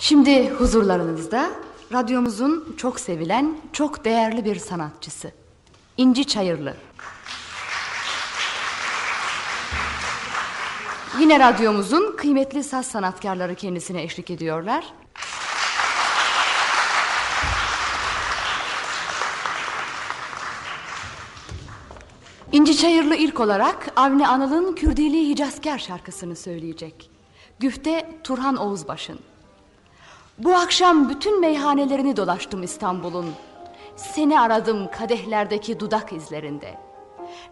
Şimdi huzurlarınızda radyomuzun çok sevilen, çok değerli bir sanatçısı. İnci Çayırlı. Yine radyomuzun kıymetli saz sanatkarları kendisine eşlik ediyorlar. İnci Çayırlı ilk olarak Avni Anıl'ın Kürdili Hicazkar şarkısını söyleyecek. Güfte Turhan Oğuzbaş'ın. Bu akşam bütün meyhanelerini dolaştım İstanbul'un. Seni aradım kadehlerdeki dudak izlerinde.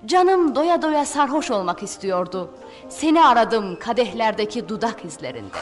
Canım doya doya sarhoş olmak istiyordu. Seni aradım kadehlerdeki dudak izlerinde.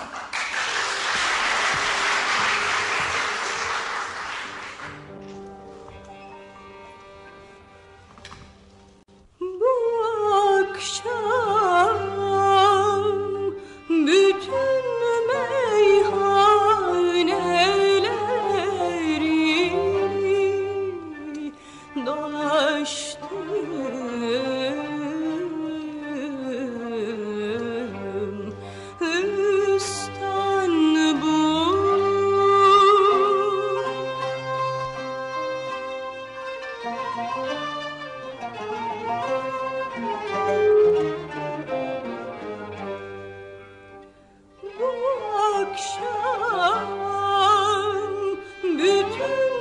Bible.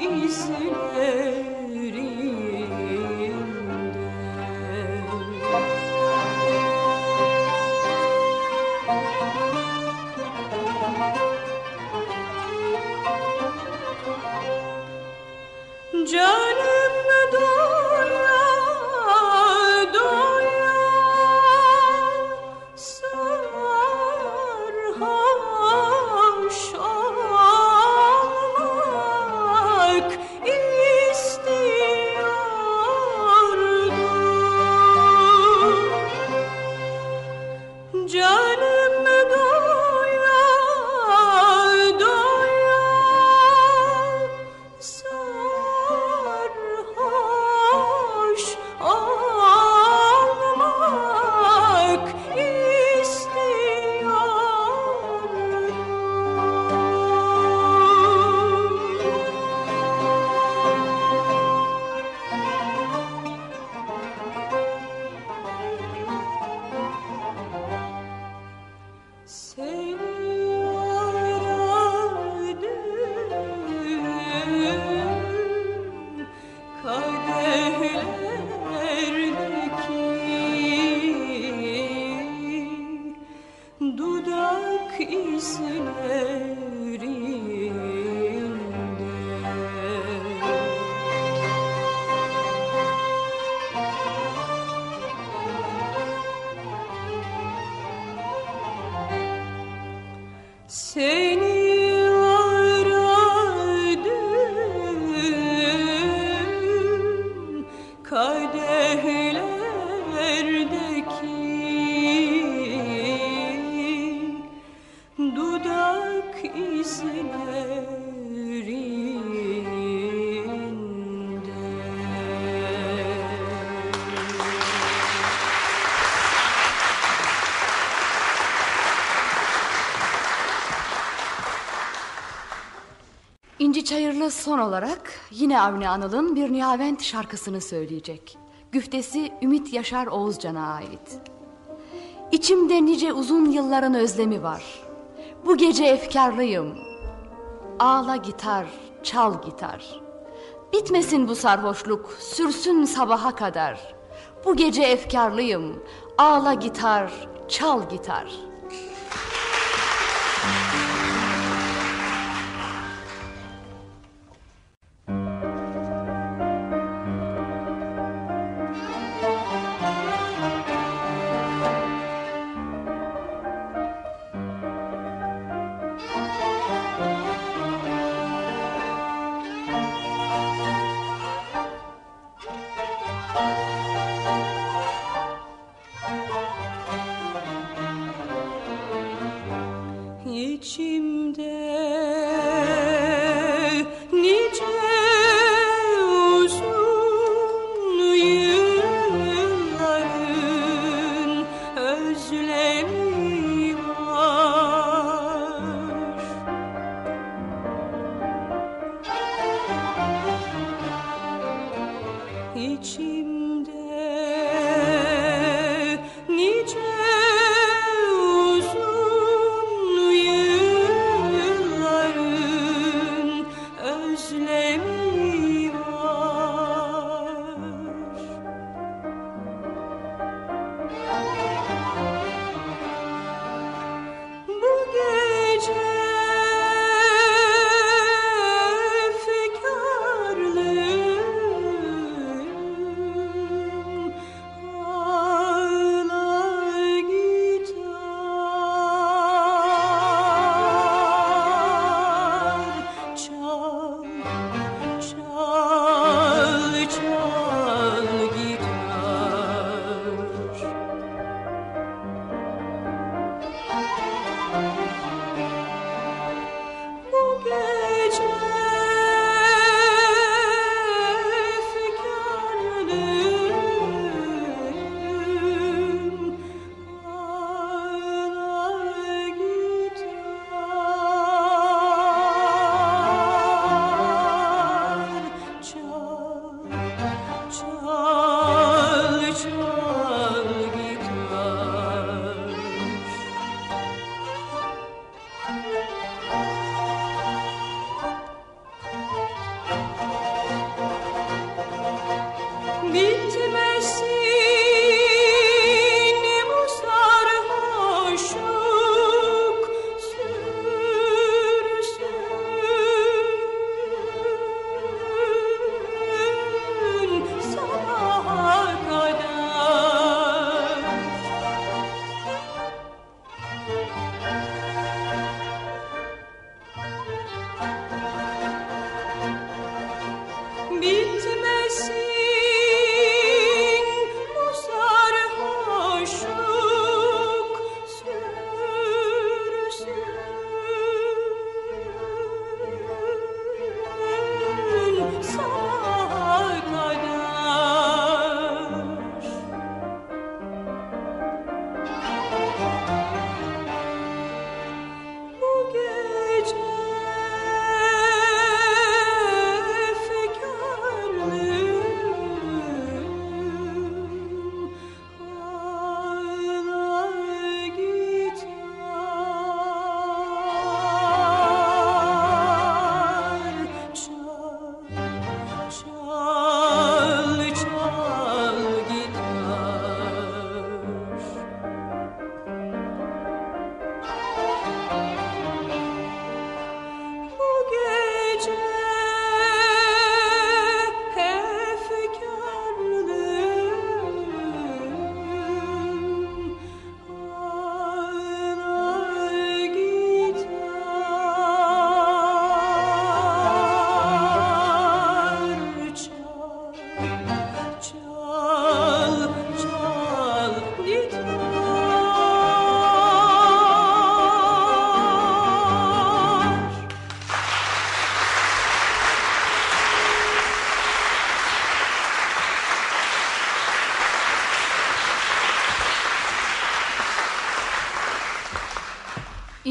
izleri two. İnci Çayırlı son olarak yine Avni Anıl'ın bir Nihavent şarkısını söyleyecek. Güftesi Ümit Yaşar Oğuzcan'a ait. İçimde nice uzun yılların özlemi var. Bu gece efkarlıyım. Ağla gitar, çal gitar. Bitmesin bu sarhoşluk, sürsün sabaha kadar. Bu gece efkarlıyım. Ağla gitar, çal gitar.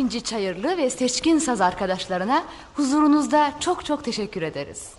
İnci Çayırlı ve Seçkin Saz arkadaşlarına huzurunuzda çok çok teşekkür ederiz.